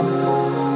Música